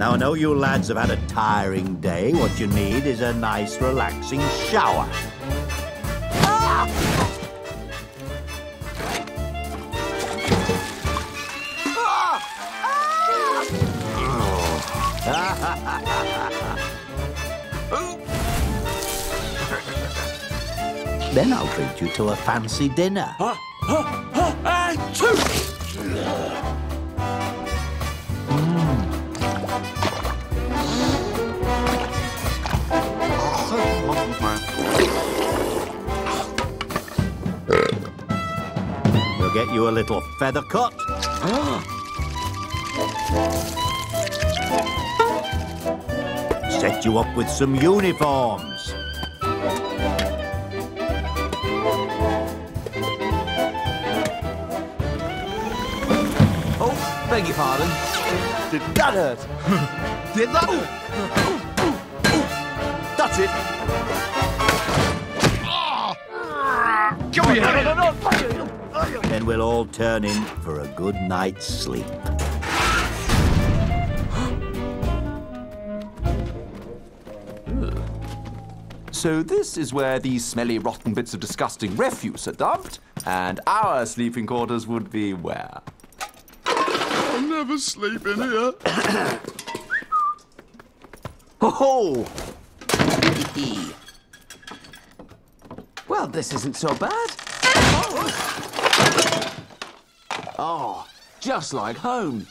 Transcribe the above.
Now, I know you lads have had a tiring day. What you need is a nice, relaxing shower. Then I'll treat you to a fancy dinner. We'll get you a little feather cut. Ah. Set you up with some uniforms. Oh, beg your pardon. Did that hurt? Did that? That's it. Come here. Then we'll all turn in for a good night's sleep. So this is where these smelly, rotten bits of disgusting refuse are dumped, and our sleeping quarters would be where? I'll never sleep in here. Ho Well, this isn't so bad. Oh. Oh, just like home.